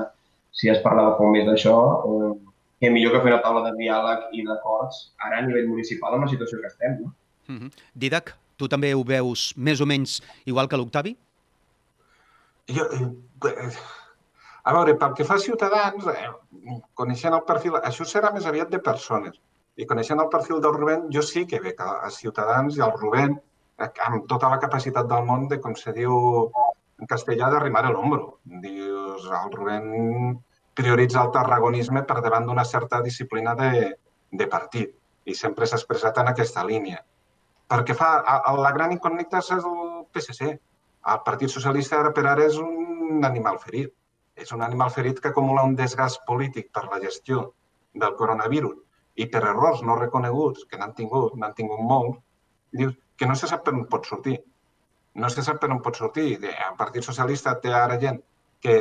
si es parlava fa un mes d'això, eh, que millor que fer una taula de diàleg i d'acords ara a nivell municipal amb la situació que estem. No? Mm -hmm. Didac, tu també ho veus més o menys igual que l'Octavi? Jo, eh, a veure, pel que fa a Ciutadans, eh, coneixent el perfil, això serà més aviat de persones. I coneixent el perfil del Rubén, jo sí que veig a Ciutadans i al Rubén amb tota la capacitat del món de, com se diu en castellà, d'arrimar l'ombro. Dius, el Rubén prioritza el tarragonisme per davant d'una certa disciplina de, de partit i sempre s'ha expressat en aquesta línia. Perquè fa, a, a la gran incògnita és el PSC. El Partit Socialista ara per ara és un animal ferit. És un animal ferit que acumula un desgast polític per la gestió del coronavirus i per errors no reconeguts, que n'han tingut, n'han tingut molts, dius, que no se sap per on pot sortir. No se sap per on pot sortir. El Partit Socialista té ara gent que,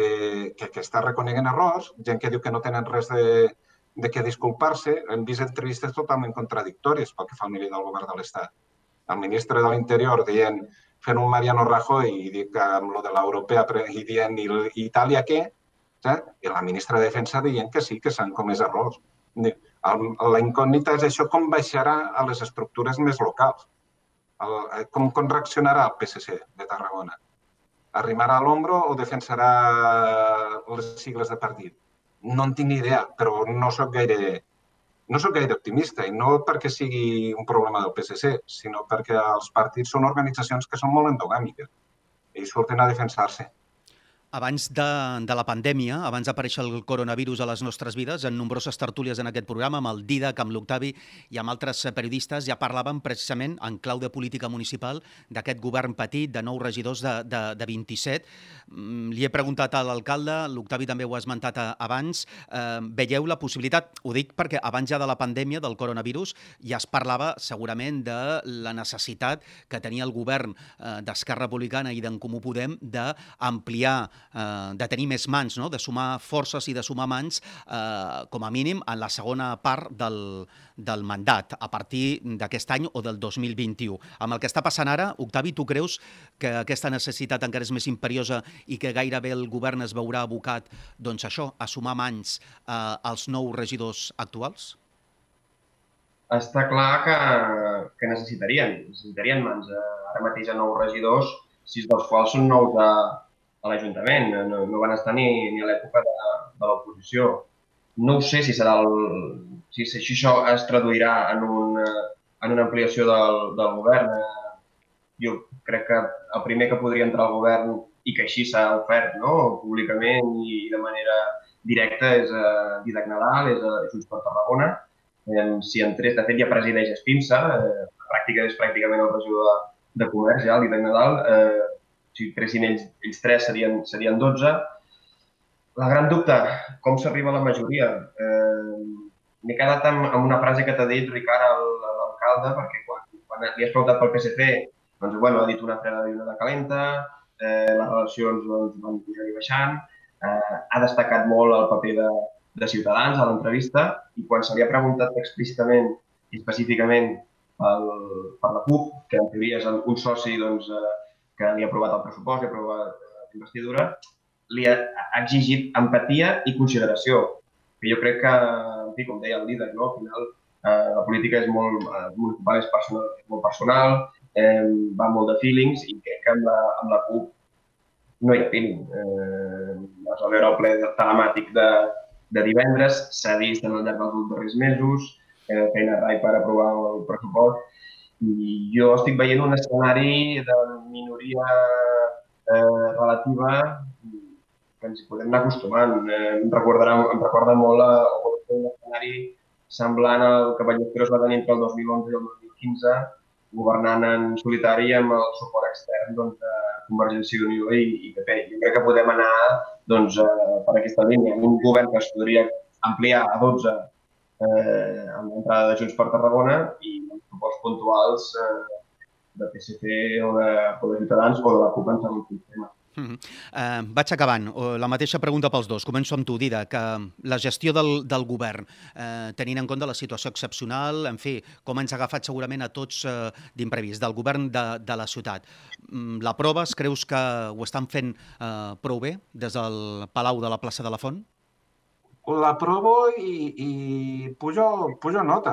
que, que està reconeguen errors, gent que diu que no tenen res de, de què disculpar-se. Hem vist entrevistes totalment contradictòries pel que fa al nivell del govern de l'Estat. El ministre de l'Interior dient fent un Mariano Rajoy i dic amb lo de l'europea i dient i, Itàlia què? Saps? I la ministra de Defensa dient que sí, que s'han comès errors. La incògnita és això com baixarà a les estructures més locals el, eh, com, com reaccionarà el PSC de Tarragona? Arrimarà a l'ombro o defensarà les sigles de partit? No en tinc ni idea, però no sóc gaire, no sóc gaire optimista i no perquè sigui un problema del PSC, sinó perquè els partits són organitzacions que són molt endogàmiques i surten a defensar-se. Abans de, de la pandèmia, abans d'aparèixer el coronavirus a les nostres vides, en nombroses tertúlies en aquest programa, amb el Didac, amb l'Octavi i amb altres periodistes, ja parlàvem precisament, en clau de política municipal, d'aquest govern petit de nou regidors de, de, de 27. Mm, li he preguntat a l'alcalde, l'Octavi també ho ha esmentat abans, eh, veieu la possibilitat, ho dic perquè abans ja de la pandèmia del coronavirus ja es parlava segurament de la necessitat que tenia el govern eh, d'Esquerra Republicana i d'en Comú Podem d'ampliar eh, de tenir més mans, no? de sumar forces i de sumar mans, eh, com a mínim, en la segona part del, del mandat, a partir d'aquest any o del 2021. Amb el que està passant ara, Octavi, tu creus que aquesta necessitat encara és més imperiosa i que gairebé el govern es veurà abocat doncs això, a sumar mans eh, als nous regidors actuals? Està clar que, que necessitarien, necessitarien mans. Ara mateix a nous regidors, sis dels quals són nous de, a l'Ajuntament, no, no van estar ni, ni a l'època de, de l'oposició. No ho sé si serà el, si, si això es traduirà en, un, en una ampliació del, del govern. Jo crec que el primer que podria entrar al govern i que així s'ha ofert no? públicament i de manera directa és a eh, Didac Nadal, és a eh, Junts per Tarragona. Eh, si entrés, de fet ja presideix Espinsa, eh, pràctica és pràcticament el regidor de, de comerç, ja, el Didac Nadal, eh, si cressin ells, ells tres serien, serien 12. La gran dubte, com s'arriba a la majoria? Eh, M'he quedat amb, amb una frase que t'ha dit, Ricard, l'alcalde, perquè quan, quan li has preguntat pel PSC, doncs, bueno, ha dit una freda i una de calenta, eh, les relacions doncs, van pujar i baixant, eh, ha destacat molt el paper de, de Ciutadans a l'entrevista i quan se li ha preguntat explícitament i específicament pel, per la CUP, que en teoria és un soci doncs, eh, que li ha aprovat el pressupost, li ha aprovat la investidura, li ha, exigit empatia i consideració. Que jo crec que, en fi, com deia el líder, no? al final eh, la política és molt, eh, municipal és, personal, és molt personal, eh, va molt de feelings i crec que amb la, amb la CUP no hi ha feeling. Eh, vas a veure el ple telemàtic de, de divendres, s'ha vist en el llarg dels darrers mesos, eh, feina rai per aprovar el pressupost, i jo estic veient un escenari de minoria eh, relativa que ens podem anar acostumant. Eh, em, recordarà, em recorda molt a, un escenari semblant al que Ballesteros va tenir entre el 2011 i el 2015, governant en solitari amb el suport extern doncs, de Convergència i Unió i, i PP. Jo crec que podem anar doncs, eh, per aquesta línia. Un govern que es podria ampliar a 12 eh, amb l'entrada de Junts per Tarragona i suports puntuals eh, de PSC o de, o de Ciutadans o de la CUP en segons quin tema. Mm -hmm. vaig acabant. La mateixa pregunta pels dos. Començo amb tu, Dida, que la gestió del, del govern, uh, tenint en compte la situació excepcional, en fi, com ens ha agafat segurament a tots uh, d'imprevist, del govern de, de la ciutat. Um, la proves, creus que ho estan fent uh, prou bé des del Palau de la plaça de la Font? La provo i, i pujo, pujo nota,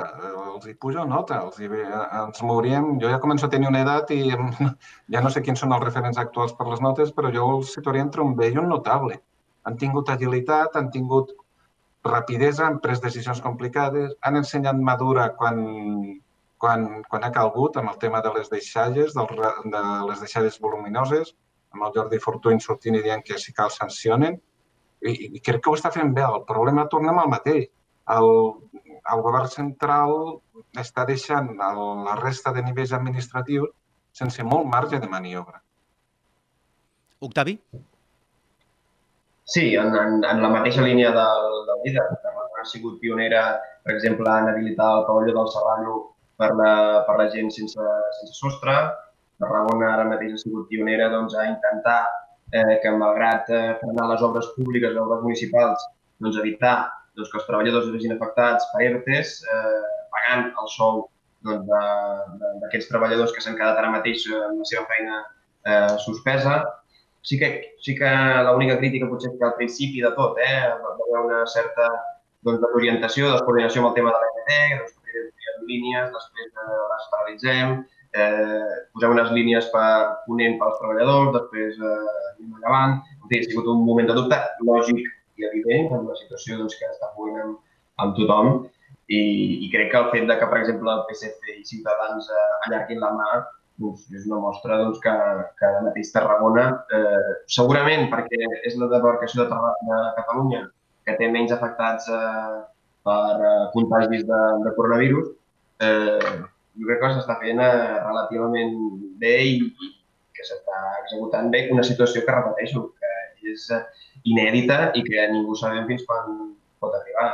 els hi pujo nota, els hi, ens mouríem, jo ja començo a tenir una edat i ja no sé quins són els referents actuals per les notes, però jo els situaria entre un B i un notable. Han tingut agilitat, han tingut rapidesa, han pres decisions complicades, han ensenyat madura quan, quan, quan ha calgut amb el tema de les deixalles, del, de les deixalles voluminoses, amb el Jordi Fortuny sortint i dient que si cal sancionen, i, i crec que ho està fent bé. El problema tornem al mateix. El, el govern central està deixant el, la resta de nivells administratius sense molt marge de maniobra. Octavi? Sí, en, en, en la mateixa línia del, del líder. Ha sigut pionera, per exemple, en habilitar el pavelló del Serrallo per la, per la gent sense, sense sostre. Tarragona ara mateix ha sigut pionera doncs, a intentar eh, que malgrat eh, frenar les obres públiques, les obres municipals, doncs evitar doncs, que els treballadors es vegin afectats per ERTES, eh, pagant el sou doncs, d'aquests treballadors que s'han quedat ara mateix amb la seva feina eh, suspesa. Sí que, sí que l'única crítica potser és que al principi de tot eh, va haver una certa doncs, desorientació, descoordinació amb el tema de l'EPT, doncs, línies, després eh, les paralitzem, eh, posem unes línies per ponent pels treballadors, després eh, anem endavant. En fi, ha sigut un moment de dubte lògic i evident amb la situació doncs, que està fluint amb, amb tothom i, i crec que el fet de que, per exemple, el PSC i Ciutadans eh, allarguin la mà doncs, és una mostra doncs, que, que ara mateix Tarragona, eh, segurament perquè és la debarcació de, de Catalunya que té menys afectats eh, per eh, contagis de, de coronavirus, eh, jo crec que s'està fent eh, relativament bé i, que s'està executant bé una situació que repeteixo, que és eh, inèdita i que ningú sabem fins quan pot arribar.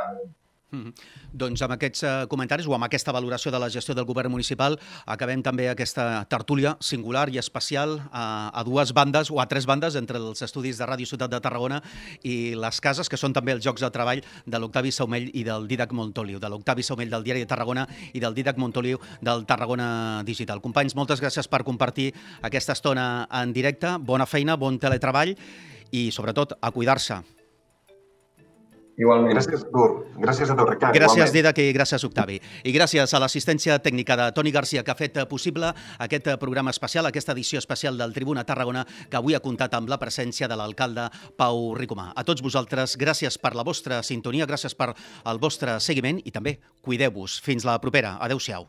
Mm -hmm. Doncs amb aquests uh, comentaris o amb aquesta valoració de la gestió del govern municipal acabem també aquesta tertúlia singular i especial a, a dues bandes o a tres bandes entre els estudis de Ràdio Ciutat de Tarragona i les cases, que són també els jocs de treball de l'Octavi Saumell i del Didac Montoliu, de l'Octavi Saumell del Diari de Tarragona i del Didac Montoliu del Tarragona Digital. Companys, moltes gràcies per compartir aquesta estona en directe. Bona feina, bon teletreball i, sobretot, a cuidar-se. Igualment. Gràcies, Dur. Gràcies a tu, Ricard. Gràcies, Didac, i gràcies, Octavi. I gràcies a l'assistència tècnica de Toni Garcia, que ha fet possible aquest programa especial, aquesta edició especial del Tribuna Tarragona, que avui ha comptat amb la presència de l'alcalde Pau Ricomà. A tots vosaltres, gràcies per la vostra sintonia, gràcies per el vostre seguiment i també cuideu-vos. Fins la propera. Adéu-siau.